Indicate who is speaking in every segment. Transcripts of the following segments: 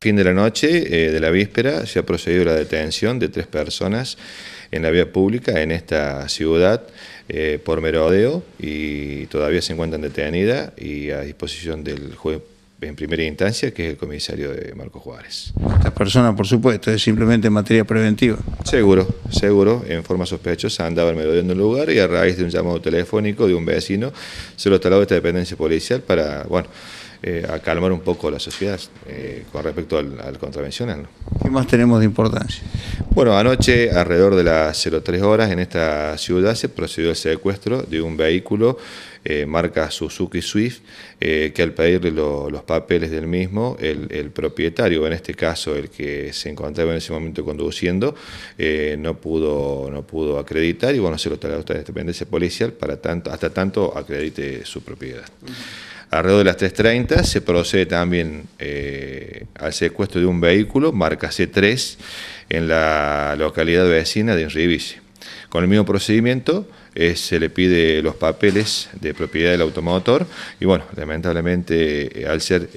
Speaker 1: Fin de la noche eh, de la víspera se ha procedido a la detención de tres personas en la vía pública en esta ciudad eh, por merodeo y todavía se encuentran detenidas y a disposición del juez en primera instancia, que es el comisario de Marcos Juárez.
Speaker 2: Estas personas, por supuesto, es simplemente materia preventiva.
Speaker 1: Seguro, seguro, en forma sospechosa andaban merodeando en el lugar y a raíz de un llamado telefónico de un vecino se lo instaló esta dependencia policial para, bueno, eh, a calmar un poco la sociedad eh, con respecto al, contravencional.
Speaker 2: ¿Qué más tenemos de importancia?
Speaker 1: Bueno, anoche, alrededor de las 03 horas, en esta ciudad se procedió al secuestro de un vehículo eh, marca Suzuki Swift, que al pedirle los papeles del mismo, el, propietario, en este caso el que se encontraba en ese momento conduciendo, no, pudo, no pudo acreditar y bueno, se lo trasladó a esta dependencia policial para tanto, hasta tanto acredite su propiedad. Alrededor de las 3.30 se procede también eh, al secuestro de un vehículo, marca C3, en la localidad vecina de Enribici. Con el mismo procedimiento eh, se le pide los papeles de propiedad del automotor y bueno, lamentablemente eh, al ser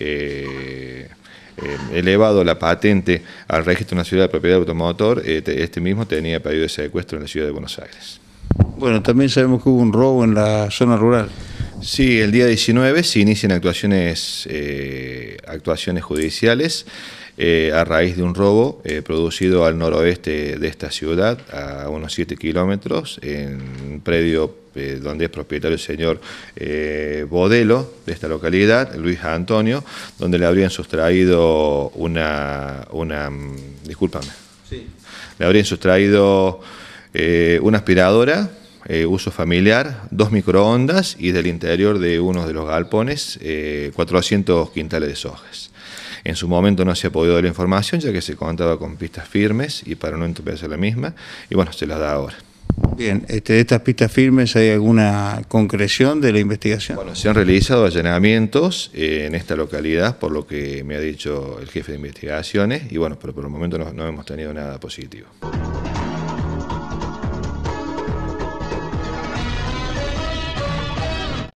Speaker 1: elevado la patente al Registro Nacional de Propiedad del Automotor, este mismo tenía pedido de secuestro en la ciudad de Buenos Aires.
Speaker 2: Bueno, también sabemos que hubo un robo en la zona rural.
Speaker 1: Sí, el día 19 se inician actuaciones, eh, actuaciones judiciales eh, a raíz de un robo eh, producido al noroeste de esta ciudad, a unos 7 kilómetros, en un predio donde es propietario el señor Bodelo de esta localidad, Luis Antonio, donde le habrían sustraído una, una discúlpame, sí. le habrían sustraído una aspiradora, eh, uso familiar, dos microondas y del interior de uno de los galpones 400 eh, quintales de sojas. En su momento no se ha podido dar la información ya que se contaba con pistas firmes y para no entorpecer la misma, y bueno, se las da ahora.
Speaker 2: Bien, este, de estas pistas firmes, ¿hay alguna concreción de la investigación?
Speaker 1: Bueno, se han realizado allanamientos eh, en esta localidad, por lo que me ha dicho el jefe de investigaciones, y bueno, pero por el momento no hemos tenido nada positivo.